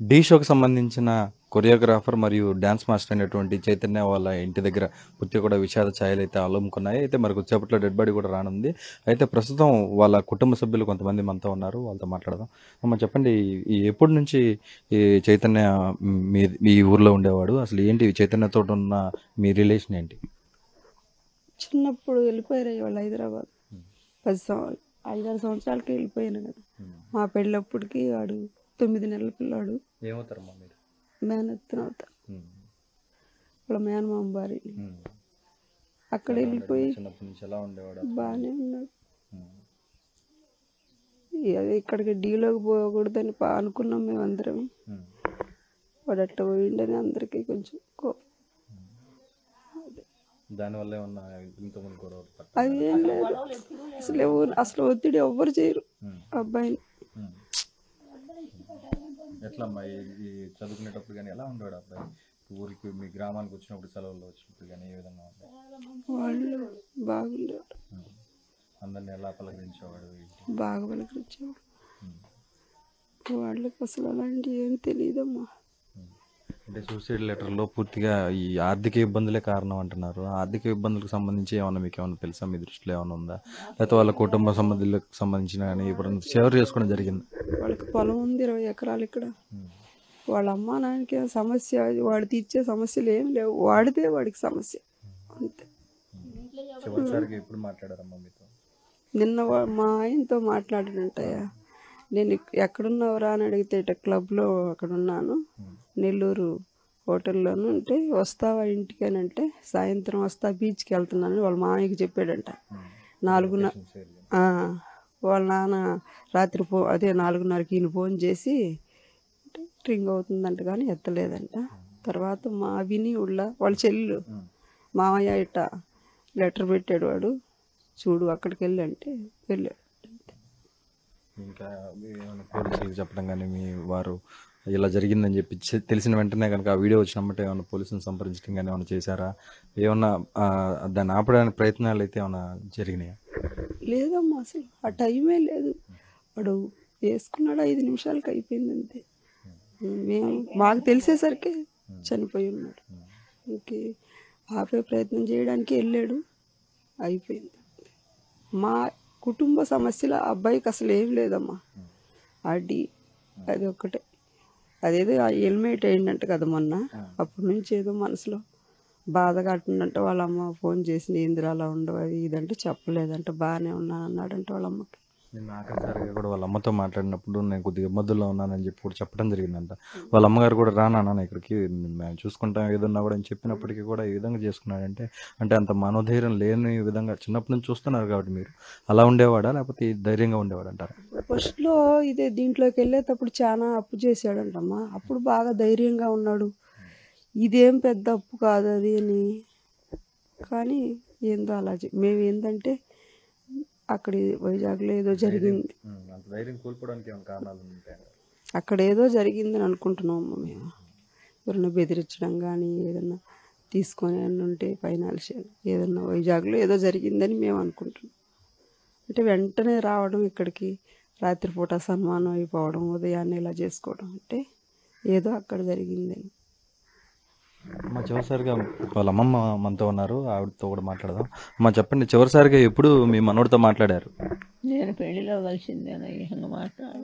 ఢీ షోకి సంబంధించిన కొరియోగ్రాఫర్ మరియు డ్యాన్స్ మాస్టర్ అయినటువంటి చైతన్య వాళ్ళ ఇంటి దగ్గర పూర్తిగా కూడా విషాద ఛాయలు అయితే అలుముకున్నాయి. అయితే మరి కొద్దిసేపట్లో డెడ్ బాడీ కూడా రానుంది. అయితే ప్రస్తుతం వాళ్ళ కుటుంబ సభ్యులు కొంతమంది మనతో ఉన్నారు. వాళ్ళతో మాట్లాడదాం. అమ్మ చెప్పండి ఎప్పటి నుంచి ఈ చైతన్య మీ మీ ఊర్లో ఉండేవాడు? అసలు ఏంటి చైతన్యతో ఉన్న మీ రిలేషన్ ఏంటి? చిన్నప్పుడు వెళ్ళిపోయారు వాళ్ళు హైదరాబాద్. పది సంవత్సరాలు ఐదారు సంవత్సరాలకి వెళ్ళిపోయాను కదా. మా పెళ్ళప్పటికి వాడు తొమ్మిది నెలల పిల్లాడు. ఏమవుతారమ్మా మీరు? మేనత్తన అవుతా వాళ్ళ మేనమామ భార్యని అక్కడ వెళ్ళిపోయి బాగానే ఉన్నాడు. ఇక్కడికి డీలోకి పోకూడదని పా- అనుకున్నాం మేము అందరం వాడు అట్ట పోయిండని అందరికీ కొంచెం కోపం. దానివల్ల ఏమన్నా అది ఏం లేదు. అసలు ఎవరు అసలు ఒత్తిడి ఎవ్వరు చేయరు. అబ్బాయిని. ఎట్లా అమ్మా ఈ- ఈ చదువుకునేటప్పుడు కానీ ఎలా ఉండేవాడు అబ్బాయి? ఊరికి మీ గ్రామానికి వచ్చినప్పుడు సెలవుల్లో వచ్చినప్పుడు కానీ ఏ విధంగా వాళ్ళు బాగుండేవాడు అందరిని ఎలా పలకరించేవాడు బాగా పలకరించేవాడు వాళ్ళకి అసలు అలాంటివి ఏం తెలియదమ్మా. అంటే సూసైడ్ లెటర్లో పూర్తిగా ఈ ఆర్థిక ఇబ్బందులే కారణం అంటున్నారు. ఆర్థిక ఇబ్బందులకు సంబంధించి ఏమన్నా మీకు ఏమైనా తెలుసా? మీ దృష్టిలో ఏమైనా ఉందా? లేకపోతే వాళ్ళ కుటుంబ సంబంధాలకు సంబంధించిన కానీ ఇప్పుడు సేవ చేసుకోవడం జరిగింది? వాళ్ళకి పొలం ఉంది ఇరవై ఎకరాలు ఇక్కడ. వాళ్ళ అమ్మ నాన్నకి సమస్య? వాడు తీర్చే సమస్యలు ఏం లేవు. వాడితే వాడికి సమస్య. అంతే. చివరిసారిగా ఎప్పుడు మాట్లాడారమ్మా మీతో? నిన్న మా ఆయనతో మాట్లాడినంటయ్యా నేను ఎక్కడున్నావురా అని అడిగితే ఇట క్లబ్లో అక్కడ ఉన్నాను నెల్లూరు హోటల్లోను ఉంటే వస్తావా ఇంటికి అని అంటే సాయంత్రం వస్తా బీచ్కి వెళ్తున్నాను వాళ్ళ మామయ్యకి చెప్పాడంట. నాలుగున్న వాళ్ళ నాన్న రాత్రి పో అదే నాలుగున్నరకి ఈయన ఫోన్ చేసి రింగ్ అవుతుందంట కానీ ఎత్తలేదంట. తర్వాత మా విని ఉళ్ళ వాళ్ళ చెల్లెలు మామయ్య ఇట్ట లెటర్ పెట్టాడు వాడు. చూడు అక్కడికి వెళ్ళి అంటే వెళ్ళాడు. ఇంకా ఏమైనా పోలీసులకు చెప్పడం కానీ మీ వారు ఇలా జరిగిందని చెప్పి తెలిసిన వెంటనే కనుక ఆ వీడియో వచ్చినప్పుడు ఏమైనా పోలీసులను సంప్రదించడం కానీ ఏమైనా చేశారా? ఏమన్నా దాన్ని ఆపడానికి ప్రయత్నాలు అయితే ఏమైనా జరిగినాయా? లేదమ్మా అసలు. ఆ టైమే లేదు. వాడు వేసుకున్నాడు ఐదు నిమిషాలకి అయిపోయింది అంతే. మేము మాకు తెలిసేసరికి చనిపోయి ఉన్నాడు. ఇంకే ఆపే ప్రయత్నం చేయడానికి వెళ్ళాడు. అయిపోయింది. మా కుటుంబ సమస్యలు ఆ అబ్బాయికి అసలు ఏం లేదమ్మా. అడి అది ఒక్కటే అదేదో హెల్మెట్ అయిందంట కదా మొన్న. అప్పటి నుంచి ఏదో మనసులో బాధగా అంటుందంట వాళ్ళ అమ్మ ఫోన్ చేసి ఏందిరా అలా ఉండవు అది ఇదంటే చెప్పలేదంట బాగానే ఉన్నాను అన్నాడంట వాళ్ళ అమ్మకి నేను ఆఖరిసారిగా కూడా వాళ్ళ అమ్మతో మాట్లాడినప్పుడు నేను కొద్దిగా ఇబ్బందుల్లో ఉన్నానని చెప్పి కూడా చెప్పడం జరిగిందంట. వాళ్ళ అమ్మగారు కూడా రానా ఇక్కడికి మేము చూసుకుంటాం ఏదన్నా కూడా అని చెప్పినప్పటికీ కూడా ఈ విధంగా చేసుకున్నాడంటే అంటే అంత మనోధైర్యం లేని విధంగా చిన్నప్పటి నుంచి చూస్తున్నారు కాబట్టి మీరు. అలా ఉండేవాడా? లేకపోతే ధైర్యంగా ఉండేవాడు అంటారా ఫస్ట్లో ఇదే దీంట్లోకి వెళ్ళేటప్పుడు చాలా అప్పు చేశాడంటమ్మా. అప్పుడు బాగా ధైర్యంగా ఉన్నాడు. ఇదేం పెద్ద అప్పు కాదు అది అని. కానీ ఏందో అలా మేము ఏంటంటే అక్కడ వైజాగ్లో ఏదో జరిగింది. అంత ధైర్యం కోల్పోవడానికి ఏమైనా కారణాలు ఉంటాయి అక్కడ ఏదో జరిగిందని అనుకుంటున్నాము మేము ఎవరైనా బెదిరించడం కానీ ఏదన్నా తీసుకొని ఉంటే ఫైనాన్షియల్ ఏదన్నా వైజాగ్లో ఏదో జరిగిందని మేము అనుకుంటున్నాం. అంటే వెంటనే రావడం ఇక్కడికి రాత్రిపూట సన్మానం అయిపోవడం ఉదయాన్నే ఇలా చేసుకోవడం అంటే ఏదో అక్కడ జరిగిందని. అమ్మ చివరిసారిగా వాళ్ళ అమ్మమ్మ మనతో ఉన్నారు. ఆవిడతో కూడా మాట్లాడదాం. అమ్మ చెప్పండి చివరిసారిగా ఎప్పుడు మీ మనోడితో మాట్లాడారు? నేను పెళ్ళిలో కలిసిందేనయ్య ఇంక మాట్లాడు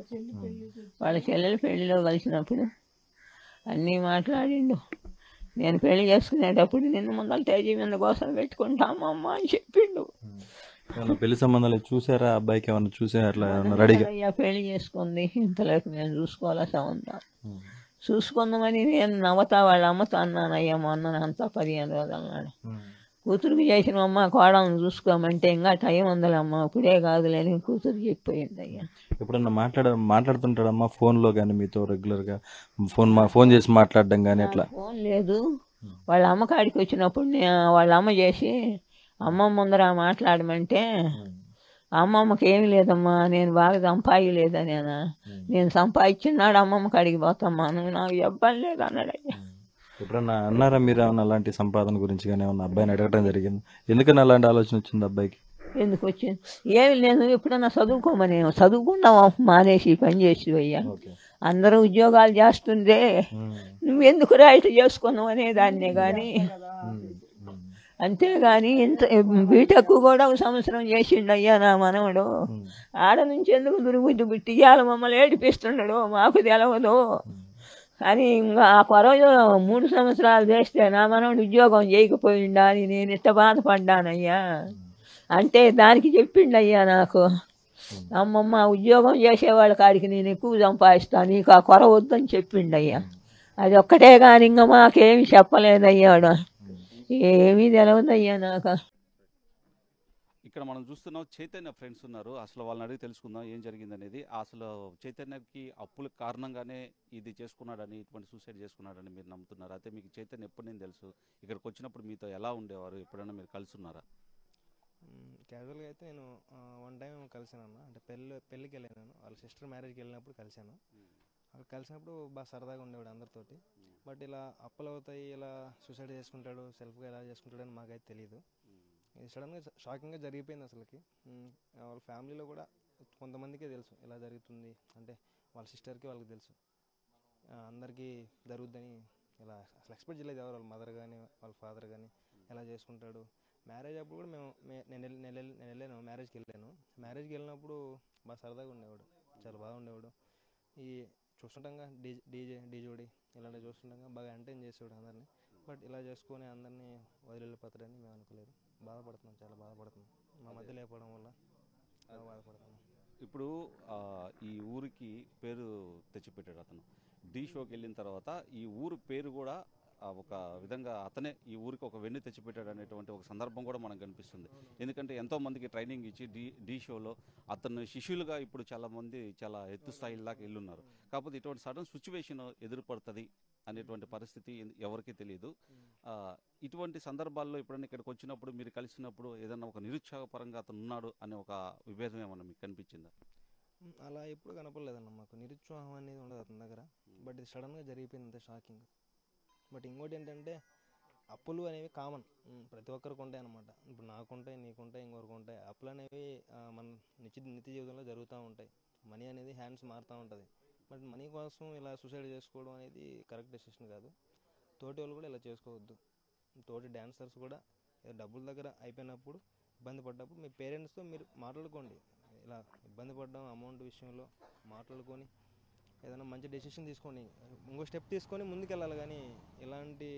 వాళ్ళ చెల్లెలు పెళ్ళిలో కలిసినప్పుడు అన్నీ మాట్లాడిండు. నేను పెళ్ళి చేసుకునేటప్పుడు నిన్ను ముందర తేజీ మీద కోసం పెట్టుకుంటామమ్మ అని చెప్పిండు. పెళ్ళి సంబంధాలు చూసారా? అబ్బాయికి ఏమన్నా చూసారా? రెడీగా? పెళ్ళి చేసుకుంది. ఇంతలోకి నేను చూసుకోవాలా సౌందా చూసుకుందామని నేను నవ్వుతా వాళ్ళ అమ్మతో అన్నాను అయ్యా మొన్న అంతా పదిహేను రోజులు అన్నాడు. కూతురికి చేసిన అమ్మ కోడలను చూసుకోమంటే ఇంకా టైం ఉందలమ్మ ఇప్పుడే కాదులేని కూతురు చెప్పిపోయింది అయ్యా ఎప్పుడన్నా మాట్లాడ మాట్లాడుతుంటాడమ్మా ఫోన్లో కానీ మీతో రెగ్యులర్గా? ఫోన్ మా ఫోన్ చేసి మాట్లాడడం కానీ అట్లా? ఫోన్ లేదు. వాళ్ళ అమ్మ కాడికి వచ్చినప్పుడు వాళ్ళ అమ్మ చేసి అమ్మమ్మ ముందర మాట్లాడమంటే అమ్మమ్మకి ఏమి లేదమ్మా నేను బాగా సంపాదలేదా నేను నేను సంపాదించినాడు అమ్మమ్మ కాడికి పోతామ్మా నువ్వు నాకు ఇబ్బంది లేదు అన్నాడు అయ్యా. ఎప్పుడన్నా అన్నారా మీరు ఏమన్నా అలాంటి సంపాదన గురించి కానీ ఏమన్నా అబ్బాయిని అడగడం జరిగింది? ఎందుకని అలాంటి ఆలోచన వచ్చింది అబ్బాయికి? ఎందుకు వచ్చింది? ఏమి లేదు ఎప్పుడన్నా చదువుకోమని చదువుకున్నావా మానేసి పని చేసి అయ్యా. అందరూ ఉద్యోగాలు చేస్తుంటే నువ్వెందుకు రైట్ చేసుకున్నావు అనేదాన్నే కానీ అంతేగాని ఇంత బీటెక్ కూడా ఒక సంవత్సరం చేసిండు అయ్యా నా మనవడు. ఆడ నుంచి ఎందుకు దుర్బుద్ధి పుట్టి ఇవాళ మమ్మల్ని ఏడిపిస్తున్నాడు మాకు తెలవదు. అని ఇంకా ఆ కొరవ మూడు సంవత్సరాలు చేస్తే నా మనవడు ఉద్యోగం చేయకపోయిండా అని నేను ఇట్ట బాధపడ్డానయ్యా అంటే దానికి చెప్పిండయ్యా నాకు. అమ్మమ్మ ఉద్యోగం చేసేవాళ్ళ కాడికి నేను ఎక్కువ సంపాదిస్తాను నీకు ఆ కొర వద్దని చెప్పిండయ్యా అది ఒక్కటే కానీ ఇంకా మాకేమి చెప్పలేదయ్యాడు. ఏమీ తెలవదయ్యా నాకు. ఇక్కడ మనం చూస్తున్నాం చైతన్య ఫ్రెండ్స్ ఉన్నారు. అసలు వాళ్ళని అడిగి తెలుసుకుందాం ఏం జరిగింది అనేది అసలు చైతన్యకి అప్పుల కారణంగానే ఇది చేసుకున్నాడని ఇటువంటి సూసైడ్ చేసుకున్నాడని మీరు నమ్ముతున్నారు? అయితే మీకు చైతన్య ఎప్పుడు నేను తెలుసు? ఇక్కడికి వచ్చినప్పుడు మీతో ఎలా ఉండేవారు? ఎప్పుడైనా మీరు కలిసి ఉన్నారా క్యాజువల్గా అయితే నేను వన్ టైం కలిసాను అన్న అంటే పెళ్ళి పెళ్ళికి వెళ్ళాను. నేను వాళ్ళ సిస్టర్ మ్యారేజ్కి వెళ్ళినప్పుడు కలిశాను అక్కడ కలిసినప్పుడు బాగా సరదాగా ఉండేవాడు అందరితోటి. బట్ ఇలా అప్పులు అవుతాయి ఇలా సూసైడ్ చేసుకుంటాడు సెల్ఫ్గా ఎలా చేసుకుంటాడు అని మాకైతే తెలియదు ఇది సడన్గా షాకింగ్గా జరిగిపోయింది అసలుకి. వాళ్ళ ఫ్యామిలీలో కూడా కొంతమందికే తెలుసు ఇలా జరుగుతుంది. అంటే వాళ్ళ సిస్టర్కి వాళ్ళకి తెలుసు. అందరికీ జరుగుద్దని ఇలా అసలు ఎక్స్పెక్ట్ చేయలేదు ఎవరు. వాళ్ళ మదర్ కానీ వాళ్ళ ఫాదర్ కానీ ఎలా చేసుకుంటాడు. మ్యారేజ్ అప్పుడు కూడా మేము నేను నేను వెళ్ళాను మ్యారేజ్కి వెళ్ళాను. మ్యారేజ్కి వెళ్ళినప్పుడు బాగా సరదాగా ఉండేవాడు. చాలా బాగా ఉండేవాడు. ఈ చూస్తుంటాగా. డీజే డీజే డీజోడి ఇలాంటివి చూస్తుండగా బాగా ఎంటర్టైన్ చేసేవాడు అందరినీ. బట్ ఇలా చేసుకొని అందరినీ వదిలి వెళ్ళిపోతాడని మేము అనుకోలేదు. బాధపడుతున్నాం చాలా బాధపడుతున్నాం. మా మధ్య లేకపోవడం వల్ల చాలా బాధపడుతున్నాం. ఇప్పుడు ఈ ఊరికి పేరు తెచ్చిపెట్టాడు అతను. డి షోకి వెళ్ళిన తర్వాత ఈ ఊరు పేరు కూడా ఒక విధంగా అతనే ఈ ఊరికి ఒక వెన్ను తెచ్చిపెట్టాడు అనేటువంటి ఒక సందర్భం కూడా మనకు కనిపిస్తుంది. ఎందుకంటే ఎంతో మందికి ట్రైనింగ్ ఇచ్చి డి డి షోలో అతను శిష్యులుగా ఇప్పుడు చాలా మంది చాలా ఎత్తు స్థాయిలాగా వెళ్ళున్నారు. కాకపోతే ఇటువంటి సడన్ సిచ్యువేషన్ ఎదురుపడుతుంది అనేటువంటి పరిస్థితి ఎవరికీ తెలియదు ఇటువంటి సందర్భాల్లో ఎప్పుడైనా ఇక్కడికి వచ్చినప్పుడు మీరు కలిసినప్పుడు ఏదైనా ఒక నిరుత్సాహపరంగా అతను ఉన్నాడు అనే ఒక విభేదం ఏమన్నా మీకు కనిపించిందా? అలా ఎప్పుడు కనపడలేదన్న మాకు. నిరుత్సాహం అనేది ఉండదు అతని దగ్గర. బట్ ఇది సడన్గా జరిగిపోయింది అంతే షాకింగ్ బట్ ఇంకోటి ఏంటంటే అప్పులు అనేవి కామన్. ప్రతి ఒక్కరికి ఉంటాయి అనమాట ఇప్పుడు నాకుంటాయి నీకుంటాయి ఇంకొకరికి ఉంటాయి. అప్పులు అనేవి మన నిత్య నిత్య జీవితంలో జరుగుతూ ఉంటాయి. మనీ అనేది హ్యాండ్స్ మారుతూ ఉంటుంది. బట్ మనీ కోసం ఇలా సూసైడ్ చేసుకోవడం అనేది కరెక్ట్ డెసిషన్ కాదు. తోటి వాళ్ళు కూడా ఇలా చేసుకోవద్దు. తోటి డ్యాన్సర్స్ కూడా డబ్బుల దగ్గర అయిపోయినప్పుడు ఇబ్బంది పడ్డప్పుడు మీ పేరెంట్స్తో మీరు మాట్లాడుకోండి. ఇలా ఇబ్బంది పడ్డాం అమౌంట్ విషయంలో మాట్లాడుకొని ఏదైనా మంచి డెసిషన్ తీసుకోండి ఇంకో స్టెప్ తీసుకొని ముందుకెళ్ళాలి కానీ ఇలాంటి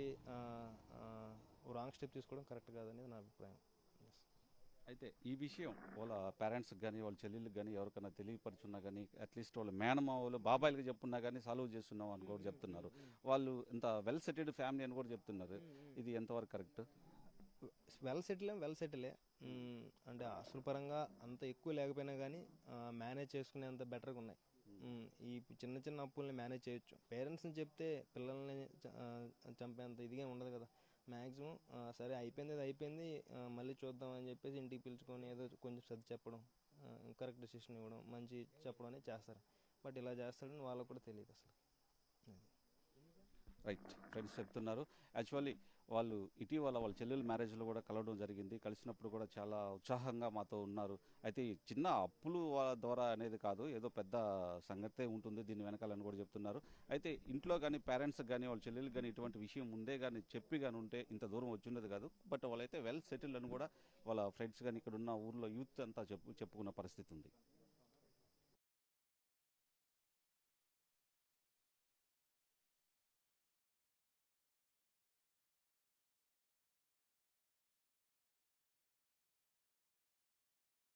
రాంగ్ స్టెప్ తీసుకోవడం కరెక్ట్ కాదనేది నా అభిప్రాయం. అయితే ఈ విషయం వాళ్ళ పేరెంట్స్కి కానీ వాళ్ళ చెల్లెళ్ళకి కానీ ఎవరికైనా తెలియపరుచున్నా కానీ అట్లీస్ట్ వాళ్ళ మేనమావులు బాబాయిలకి చెప్పున్నా కానీ సాల్వ్ చేస్తున్నాం అని కూడా చెప్తున్నారు. వాళ్ళు ఇంత వెల్ సెటిల్డ్ ఫ్యామిలీ అని కూడా చెప్తున్నారు. ఇది ఎంతవరకు కరెక్ట్ వెల్ సెటిల్ వెల్ సెటిలే అంటే అసలు పరంగా అంత ఎక్కువ లేకపోయినా కానీ మేనేజ్ చేసుకునేంత బెటర్గా ఉన్నాయి. ఈ చిన్న చిన్న అప్పుల్ని మేనేజ్ చేయొచ్చు. పేరెంట్స్ని చెప్తే పిల్లల్ని చంపేంత ఇదిగా ఉండదు కదా. మ్యాక్సిమం సరే అయిపోయింది అది అయిపోయింది మళ్ళీ చూద్దాం అని చెప్పేసి ఇంటికి పిలుచుకొని ఏదో కొంచెం సర్ది చెప్పడం కరెక్ట్ డెసిషన్ ఇవ్వడం మంచి చెప్పడం అనేది చేస్తారు. బట్ ఇలా చేస్తాడని వాళ్ళకు కూడా తెలియదు అసలు. రైట్ ఫ్రెండ్స్ చెప్తున్నారు. యాక్చువల్లీ వాళ్ళు ఇటీవల వాళ్ళ చెల్లెల మ్యారేజ్లో కూడా కలవడం జరిగింది. కలిసినప్పుడు కూడా చాలా ఉత్సాహంగా మాతో ఉన్నారు. అయితే ఈ చిన్న అప్పులు వాళ్ళ ద్వారా అనేది కాదు ఏదో పెద్ద సంగతే ఉంటుంది దీని వెనకాలని కూడా చెప్తున్నారు. అయితే ఇంట్లో కానీ పేరెంట్స్ కానీ వాళ్ళ చెల్లెలకు కానీ ఇటువంటి విషయం ముందే కానీ చెప్పి కానీ ఉంటే ఇంత దూరం వచ్చిండేది కాదు. బట్ వాళ్ళైతే వెల్ సెటిల్ అని కూడా వాళ్ళ ఫ్రెండ్స్ కానీ ఇక్కడ ఉన్న ఊర్లో యూత్ అంతా చెప్పు చెప్పుకున్న పరిస్థితి ఉంది.